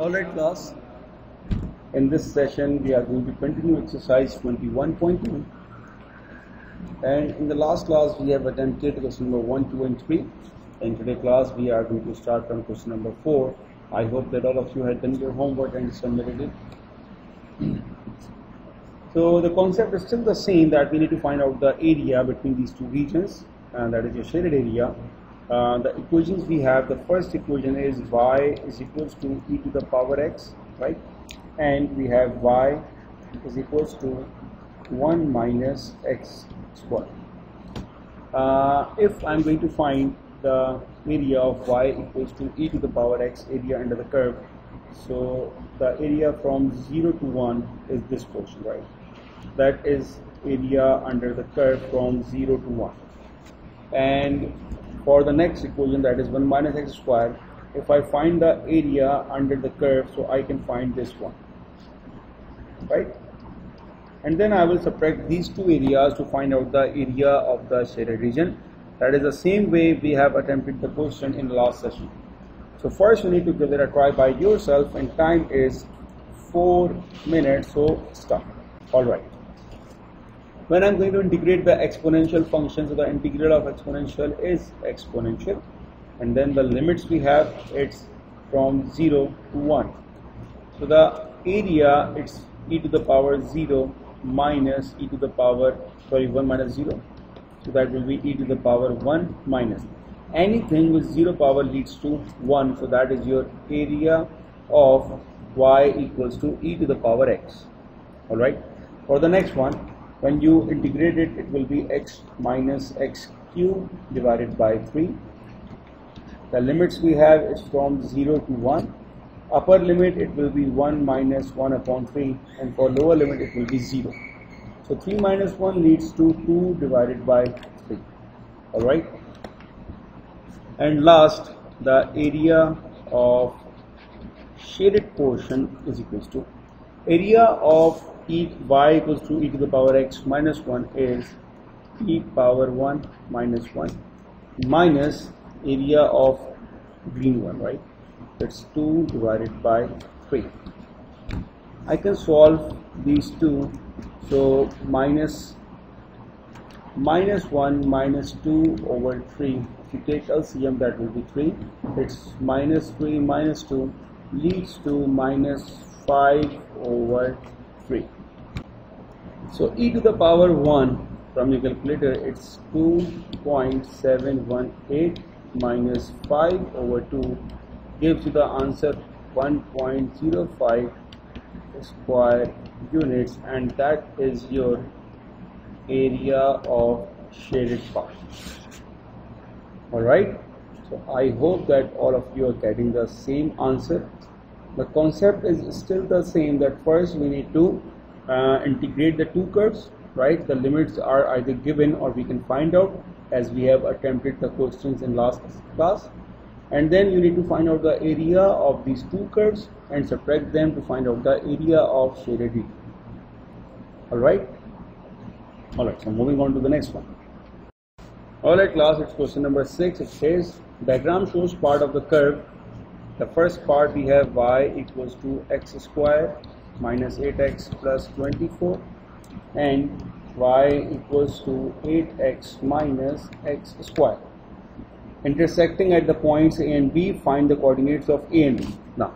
Alright class, in this session we are going to continue exercise 21.2 and in the last class we have attempted question number 1, 2 and 3 in today's class we are going to start from question number 4 I hope that all of you had done your homework and submitted it. So the concept is still the same that we need to find out the area between these two regions and that is your shaded area uh, the equations we have the first equation is y is equals to e to the power x right? And we have y is equals to 1 minus x square uh, if I'm going to find the area of y equals to e to the power x area under the curve so the area from 0 to 1 is this portion right? That is area under the curve from 0 to 1 and for the next equation that is 1 minus x squared if I find the area under the curve so I can find this one right? And then I will subtract these two areas to find out the area of the shaded region. That is the same way we have attempted the question in the last session. So first you need to give it a try by yourself and time is 4 minutes so start alright when I'm going to integrate the exponential function, so the integral of exponential is exponential. And then the limits we have it's from 0 to 1 so the area it's e to the power 0 minus e to the power sorry 1 minus 0 so that will be e to the power 1 minus. Anything with 0 power leads to 1 so that is your area of y equals to e to the power x. Alright for the next one when you integrate it it will be x minus x cube divided by 3 the limits we have is from 0 to 1 upper limit it will be 1 minus 1 upon 3 and for lower limit it will be 0 so 3 minus 1 leads to 2 divided by 3 alright and last the area of shaded portion is equals to area of e y equals to e to the power x minus 1 is e power 1 minus 1 minus area of green one right? That's 2 divided by 3 I can solve these two. So minus minus 1 minus 2 over 3 if you take LCM that will be 3 it's minus 3 minus 2 leads to minus 5 over 3 so e to the power 1 from your calculator it's 2.718 minus 5 over 2 gives you the answer 1.05 square units and that is your area of shaded part. Alright so I hope that all of you are getting the same answer the concept is still the same that first we need to uh, integrate the two curves right? The limits are either given or we can find out as we have attempted the questions in last class. And then you need to find out the area of these two curves and subtract them to find out the area of shaded region alright alright so moving on to the next one. Alright class it's question number 6 it says diagram shows part of the curve the first part we have y equals to x square minus 8x plus 24 and y equals to 8x minus x square. Intersecting at the points A and B, find the coordinates of A and B. Now,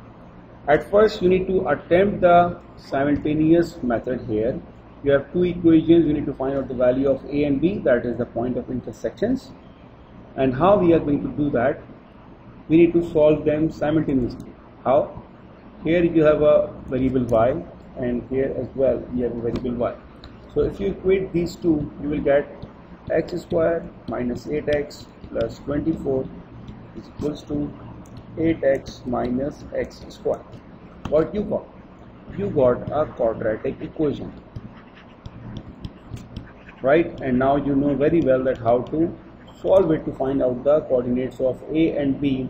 at first you need to attempt the simultaneous method here. You have two equations, you need to find out the value of A and B, that is the point of intersections. And how we are going to do that? We need to solve them simultaneously. How? here you have a variable y and here as well you have a variable y. So if you equate these two you will get x square minus 8x plus 24 is equals to 8x minus x square. What you got? You got a quadratic equation. Right? And now you know very well that how to solve it to find out the coordinates of a and b.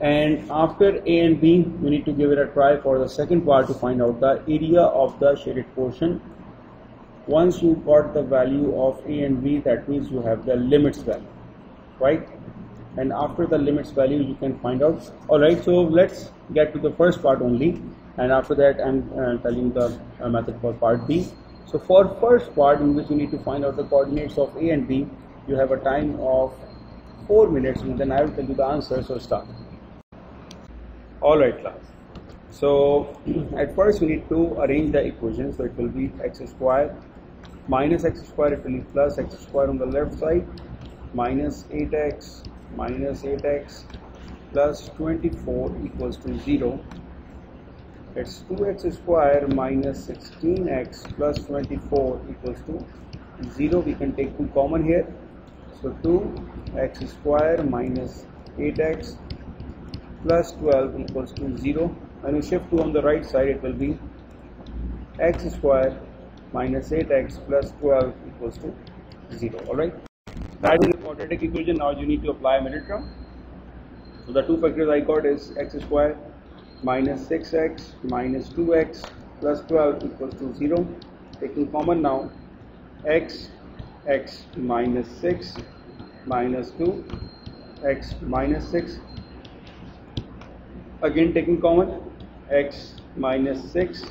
And after A and B we need to give it a try for the second part to find out the area of the shaded portion. Once you got the value of A and B that means you have the limits value right? And after the limits value you can find out. Alright so let's get to the first part only. And after that I'm uh, telling the uh, method for part B. So for first part in which you need to find out the coordinates of A and B you have a time of 4 minutes and then I will tell you the answer so start. Alright class. So at first we need to arrange the equation. So it will be x square minus x square it will be plus x square on the left side minus 8x minus 8x plus 24 equals to 0 it's 2x square minus 16x plus 24 equals to 0 we can take 2 common here so 2x square minus 8x plus 12 equals to 0 when we shift 2 on the right side it will be x square minus 8x plus 12 equals to 0 alright that is the quadratic equation. Now you need to apply middle term. So the two factors I got is x square minus 6x minus 2x plus 12 equals to 0 taking common now x x minus 6 minus 2 x minus 6 again taking common x minus 6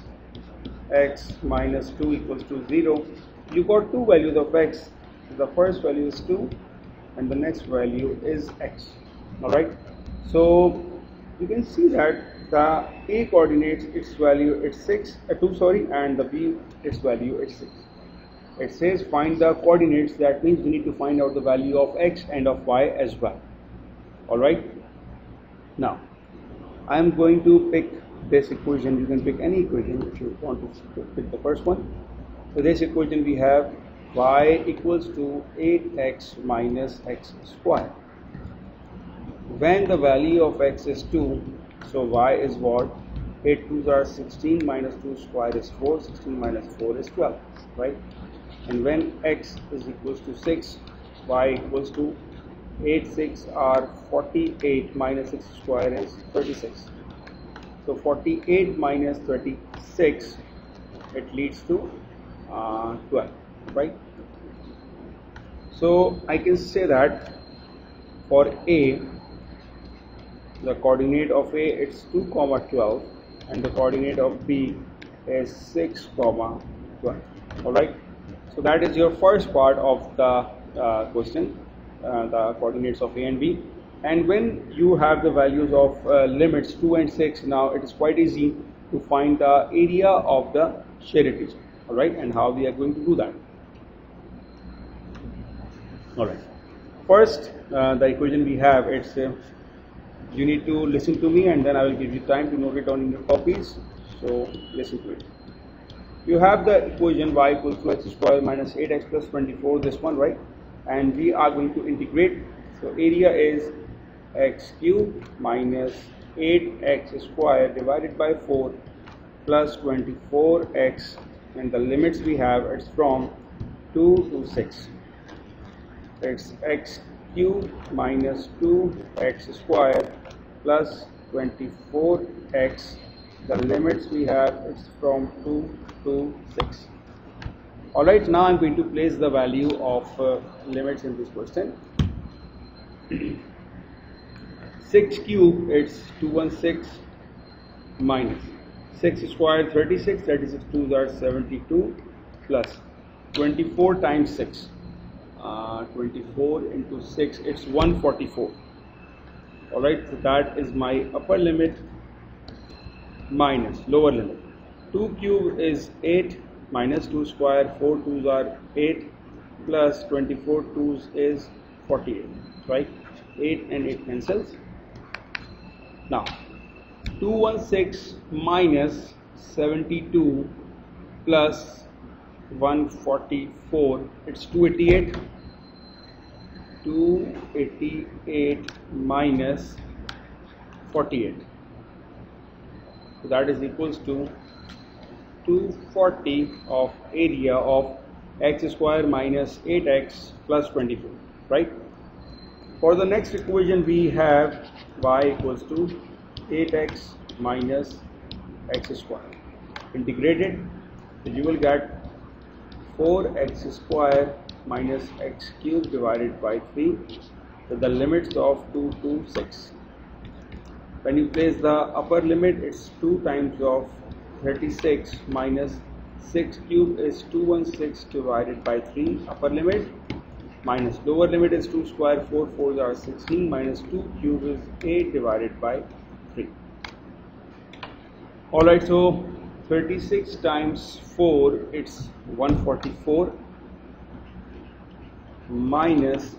x minus 2 equals to 0 you got two values of x. The first value is 2 and the next value is x. Alright so you can see that the a coordinates its value it's 6 uh, 2 sorry and the b its value is 6 it says find the coordinates that means we need to find out the value of x and of y as well alright now I am going to pick this equation you can pick any equation if you want to pick the first one so this equation we have y equals to 8x minus x square. When the value of x is 2, so y is what? 8 2s are 16 minus 2 square is 4, 16 minus 4 is 12, right? And when x is equals to 6, y equals to 8 6 are 48 minus 6 square is 36. So 48 minus 36, it leads to uh, 12 right? So I can say that for A the coordinate of A it's 2 comma 12 and the coordinate of B is 6 comma 12 alright so that is your first part of the uh, question uh, the coordinates of A and B. And when you have the values of uh, limits 2 and 6 now it is quite easy to find the area of the shaded region alright and how we are going to do that. All right. First uh, the equation we have it's uh, you need to listen to me and then I will give you time to note it down in your copies. So listen to it you have the equation y equals to x square minus 8x plus 24 this one right? And we are going to integrate. So area is x cube minus 8x square divided by 4 plus 24x and the limits we have it's from 2 to 6 it's x cube minus 2x square plus 24x the limits we have is from 2 to 6 alright now I'm going to place the value of uh, limits in this question. 6 cube it's 216 minus 6 square 36 36 2s are 72 plus 24 times 6 uh, 24 into 6 it's 144 all right so that is my upper limit minus lower limit. 2 cube is 8 minus 2 square 4 2s are 8 plus 24 2s is 48 right? 8 and 8 cancels. Now 216 minus 72 plus 144 it's 288 288 minus 48 so that is equals to 240 of area of x square minus 8x plus 24 right? For the next equation we have y equals to 8x minus x square. Integrated so you will get 4x square minus x cube divided by 3 so the limits of 2 to 6 when you place the upper limit it's 2 times of 36 minus 6 cube is 216 divided by 3 upper limit. Minus lower limit is 2 square 4 4 are 16 minus 2 cube is 8 divided by 3 alright so 36 times 4 it's 144 minus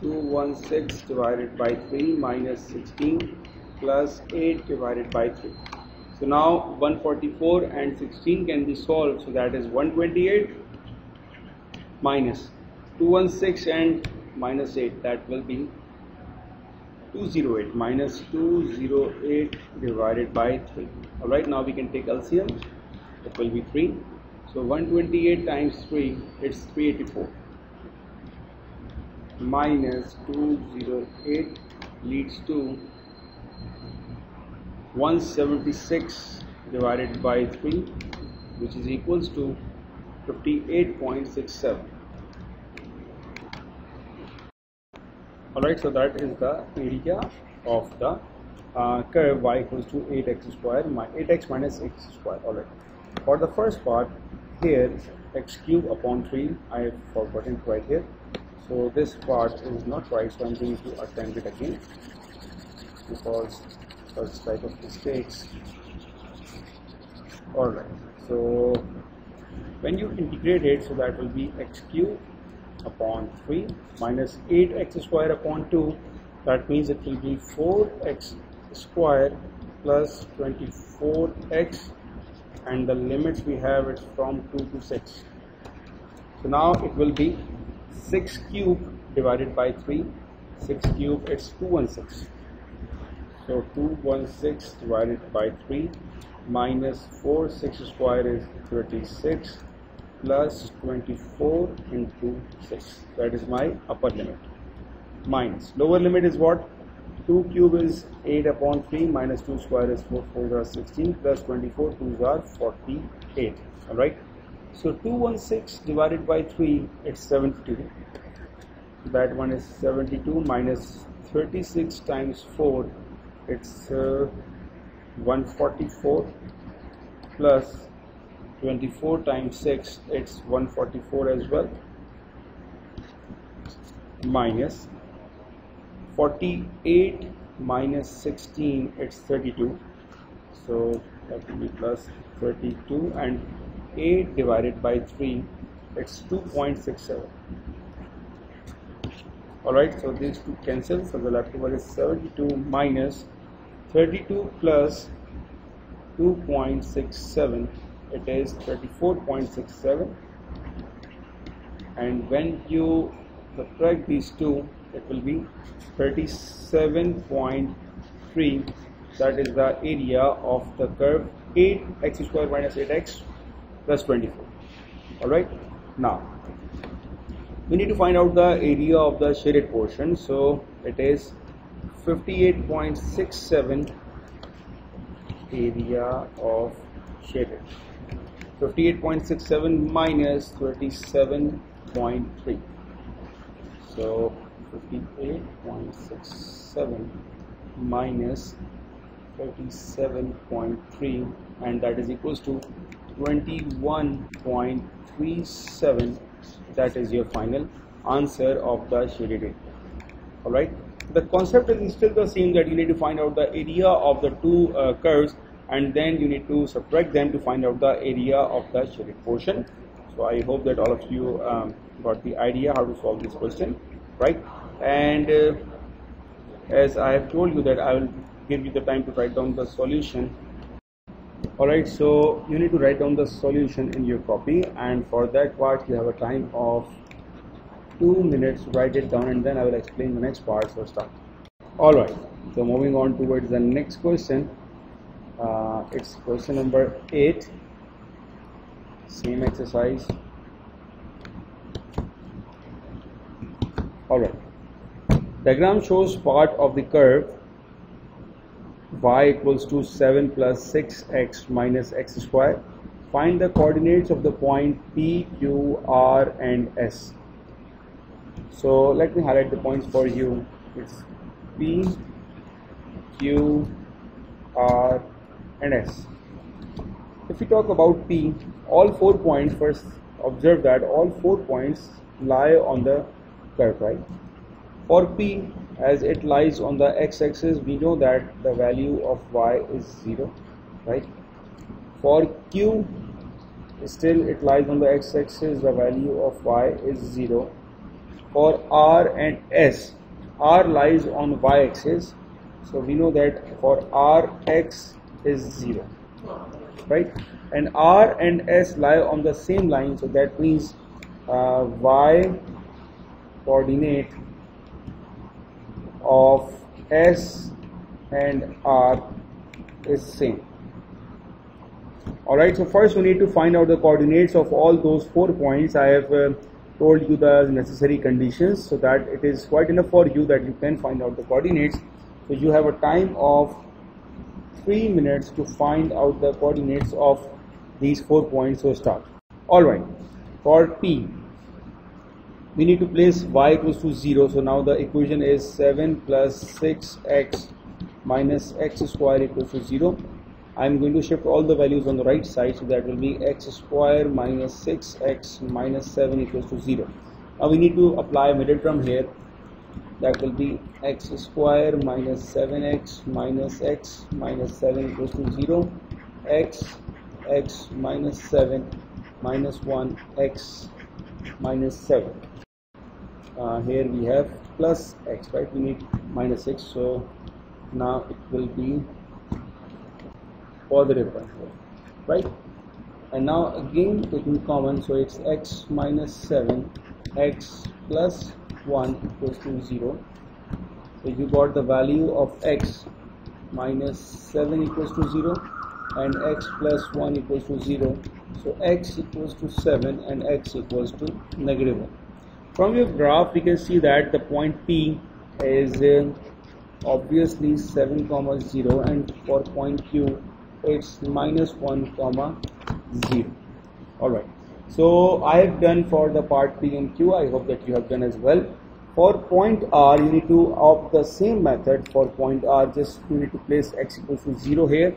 216 divided by 3 minus 16 plus 8 divided by 3 so now 144 and 16 can be solved. So that is 128 minus 216 and minus 8 that will be 208 minus 208 divided by 3 alright now we can take LCM it will be 3 so 128 times 3 it's 384 minus 208 leads to 176 divided by 3 which is equals to 58.67 alright so that is the area of the uh, curve y equals to 8x square 8x minus x square alright for the first part here x cube upon 3 I have forgotten right here. So this part is not right so I'm going to attempt it again because such type of mistakes. Alright so when you integrate it so that will be x cube upon 3 minus 8x square upon 2 that means it will be 4x square plus 24x and the limits we have is from 2 to 6 so now it will be 6 cube divided by 3 6 cube it's 216 so 216 divided by 3 minus 4 6 square is 36 plus 24 into 6 that is my upper limit. Minus. Lower limit is what? 2 cube is 8 upon 3 minus 2 square is 4 4 are 16 plus 24 2s are 48 alright so 216 divided by 3 it's 72 that one is 72 minus 36 times 4 it's uh, 144 plus 24 times 6 it's 144 as well minus 48 minus 16 it's 32 so that will be plus 32 and 8 divided by 3 it's 2.67 alright so these two cancel so the leftover is 72 minus 32 plus 2.67 it is 34.67 and when you subtract these two it will be 37.3 that is the area of the curve 8x square minus 8x plus 24 alright? Now we need to find out the area of the shaded portion. So it is 58.67 area of shaded. 58.67 minus 37.3 so 58.67 minus 37.3 and that is equals to 21.37 that is your final answer of the shaded area. Alright the concept is still the same that you need to find out the area of the two uh, curves and then you need to subtract them to find out the area of the shaded portion. So I hope that all of you um, got the idea how to solve this question right? And uh, as I have told you that I will give you the time to write down the solution. Alright so you need to write down the solution in your copy and for that part you have a time of two minutes write it down and then I will explain the next part so start. Alright so moving on towards the next question. Uh, it's question number 8 same exercise. Alright diagram shows part of the curve y equals to 7 plus 6x minus x square. Find the coordinates of the point p q r and s so let me highlight the points for you. It's P Q R and S. If we talk about P all four points first observe that all four points lie on the curve right? For P as it lies on the x-axis we know that the value of y is 0 right? For Q still it lies on the x-axis the value of y is 0 for R and S R lies on y-axis so we know that for R x is 0 right? And R and S lie on the same line so that means uh, y coordinate of S and R is same. Alright so first we need to find out the coordinates of all those four points. I have uh, told you the necessary conditions so that it is quite enough for you that you can find out the coordinates. So you have a time of 3 minutes to find out the coordinates of these four points so start. Alright for P we need to place y equals to 0 so now the equation is 7 plus 6x minus x square equals to 0 I'm going to shift all the values on the right side so that will be x square minus 6x minus 7 equals to 0 now we need to apply a middle term here. That will be x square minus 7x minus x minus 7 equals to 0 x x minus 7 minus 1 x minus 7 uh, here we have plus x right? We need minus 6 so now it will be positive here right? And now again taking common so it's x minus 7 x plus 1 equals to 0 so you got the value of x minus 7 equals to 0 and x plus 1 equals to 0 so x equals to 7 and x equals to negative 1 from your graph we can see that the point P is uh, obviously 7 comma 0 and for point Q it's minus 1 comma 0 alright. So I have done for the part P and Q. I hope that you have done as well. For point R you need to opt the same method. For point R just you need to place x equals to 0 here.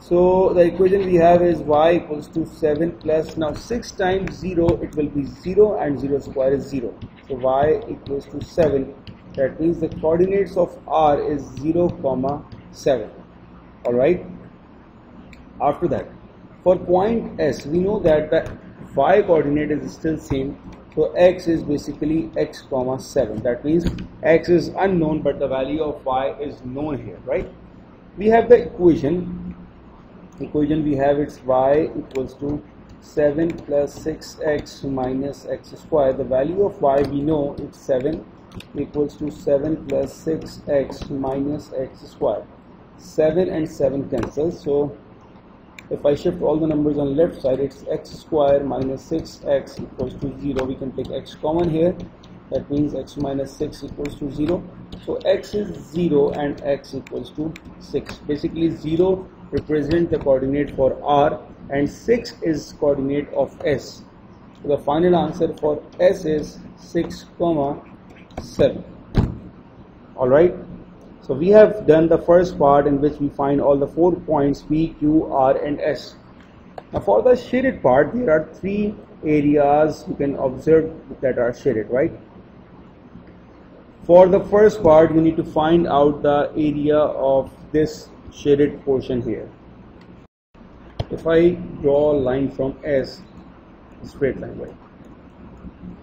So the equation we have is y equals to 7 plus now 6 times 0 it will be 0 and 0 square is 0. So y equals to 7 that means the coordinates of r is 0 comma 7 alright. After that. For point S we know that the y coordinate is still same. So x is basically x comma 7 that means x is unknown but the value of y is known here right. We have the equation. Equation we have it's y equals to 7 plus 6x minus x square. The value of y we know it's 7 equals to 7 plus 6x minus x square 7 and 7 cancel so if I shift all the numbers on left side it's x square minus 6x equals to 0 we can take x common here that means x minus 6 equals to 0 so x is 0 and x equals to 6 basically 0 represent the coordinate for R and 6 is coordinate of S. So the final answer for S is 6 comma 7. Alright. So we have done the first part in which we find all the four points P, Q, R and S. Now for the shaded part there are three areas you can observe that are shaded right. For the first part you need to find out the area of this shaded portion here. If I draw a line from S, straight line, right?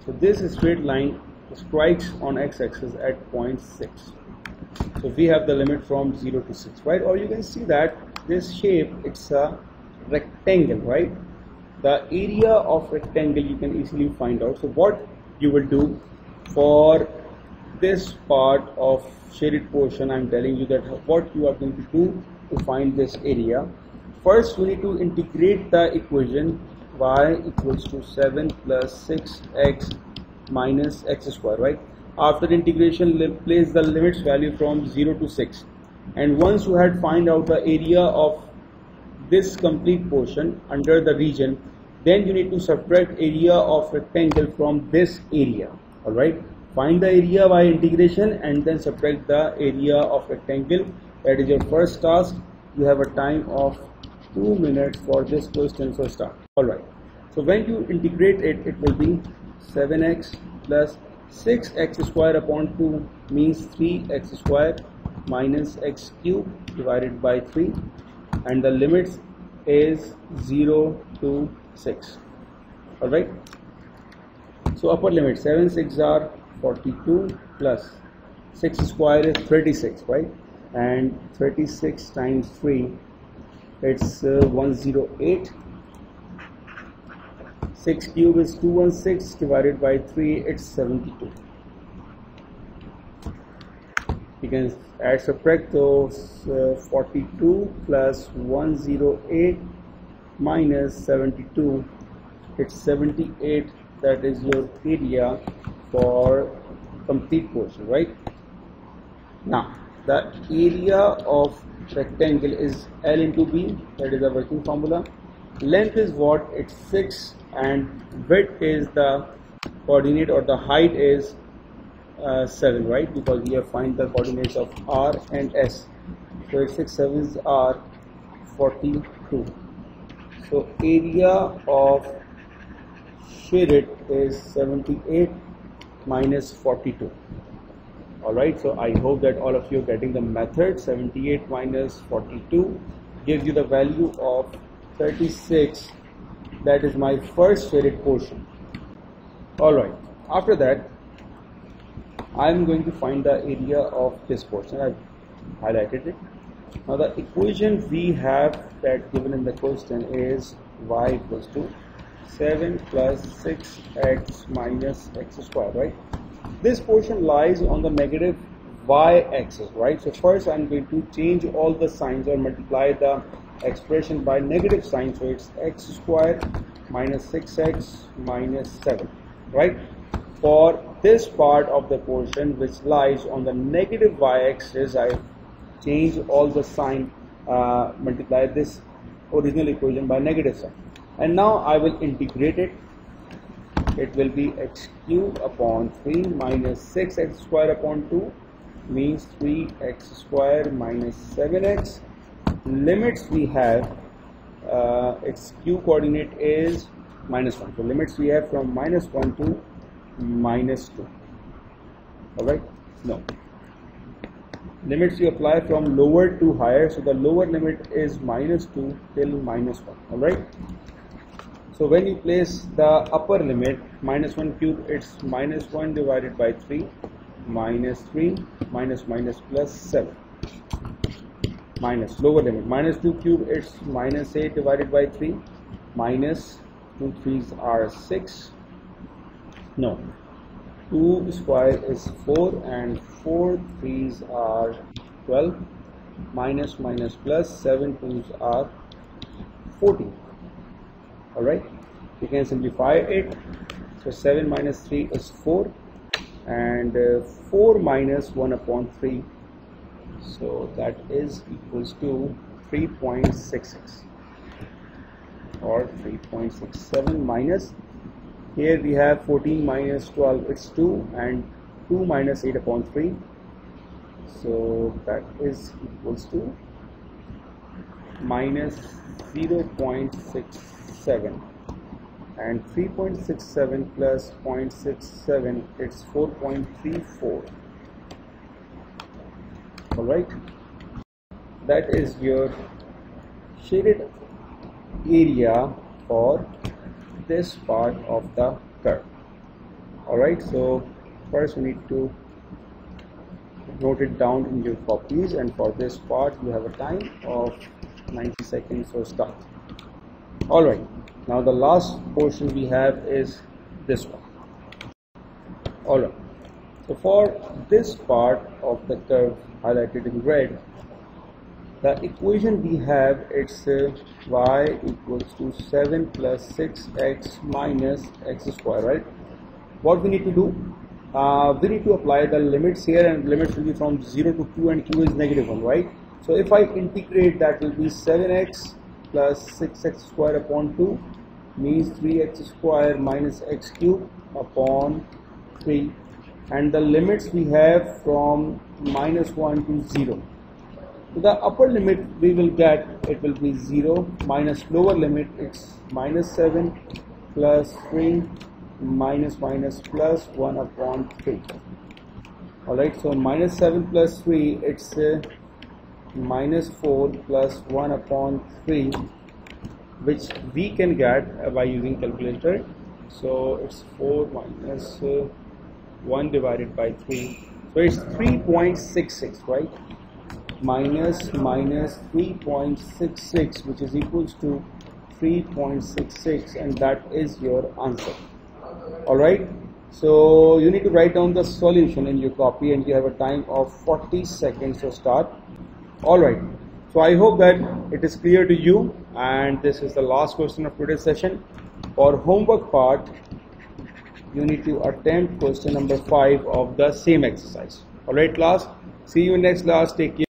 So this straight line strikes on x-axis at point 6. So we have the limit from 0 to 6, right? Or you can see that this shape, it's a rectangle, right? The area of rectangle you can easily find out. So what you will do for this part of shaded portion I'm telling you that what you are going to do to find this area first we need to integrate the equation y equals to 7 plus 6x minus x square right after integration place the limits value from 0 to 6 and once you had find out the area of this complete portion under the region then you need to subtract area of rectangle from this area. Alright find the area by integration and then subtract the area of rectangle. That is your first task. You have a time of 2 minutes for this question so start. Alright so when you integrate it it will be 7x plus 6x square upon 2 means 3x square minus x cube divided by 3 and the limits is 0 to 6 alright so upper limit 7 6 are 42 plus 6 square is 36 right? And 36 times 3 it's uh, 108 6 cube is 216 divided by 3 it's 72 you can add subtract those uh, 42 plus 108 minus 72 it's 78 that is your area for complete portion right? Now the area of rectangle is L into B that is the working formula. Length is what? It's 6 and width is the coordinate or the height is uh, 7 right? Because we have find the coordinates of R and S. So it's 6 sevens are 42 so area of shaded is 78 minus 42 alright so I hope that all of you are getting the method. 78 minus 42 gives you the value of 36 that is my first shaded portion. Alright after that I am going to find the area of this portion. I've highlighted it. Now the equation we have that given in the question is y equals to 7 plus 6x minus x square right? This portion lies on the negative y-axis right? So first I'm going to change all the signs or multiply the expression by negative sign so it's x square minus 6x minus 7 right? For this part of the portion which lies on the negative y-axis I change all the sign uh, multiply this original equation by negative sign and now I will integrate it. It will be x cube upon 3 minus 6x square upon 2 means 3x square minus 7x limits we have uh, its q coordinate is minus 1 so limits we have from minus 1 to minus 2 alright? No. Limits you apply from lower to higher. So the lower limit is minus 2 till minus 1 alright? So when you place the upper limit minus 1 cube it's minus 1 divided by 3 minus 3 minus minus plus 7 minus lower limit. Minus 2 cube it's minus 8 divided by 3 minus 2 3s are 6 no. 2 square is 4 and 4 3s are 12 minus minus plus 7 2s are 14 all right? You can simplify it. So 7 minus 3 is 4 and uh, 4 minus 1 upon 3 so that is equals to 3.66 or 3.67 minus here we have 14 minus 12 it's 2 and 2 minus 8 upon 3 so that is equals to minus 0.67 and 3.67 plus 0.67 it's 4.34 all right that is your shaded area for this part of the curve. All right so first we need to note it down in your copies and for this part you have a time of 90 seconds so start. All right now the last portion we have is this one. All right so for this part of the curve highlighted in red the equation we have it's uh, y equals to 7 plus 6x minus x square right? What we need to do? Uh, we need to apply the limits here and limits will be from 0 to q and q is negative 1 right? So if I integrate that will be 7x plus 6x square upon 2 means 3x square minus x cube upon 3 and the limits we have from minus 1 to 0 so the upper limit we will get it will be 0 minus lower limit it's minus 7 plus 3 minus minus plus 1 upon 3 alright so minus 7 plus 3 it's uh, minus 4 plus 1 upon 3 which we can get by using calculator. So it's 4 minus, uh, 1 divided by 3 so it's 3.66 right? Minus minus 3.66 which is equals to 3.66 and that is your answer. Alright so you need to write down the solution in your copy and you have a time of 40 seconds to start. Alright so I hope that it is clear to you and this is the last question of today's session. For homework part you need to attempt question number 5 of the same exercise. Alright class see you next class. Take care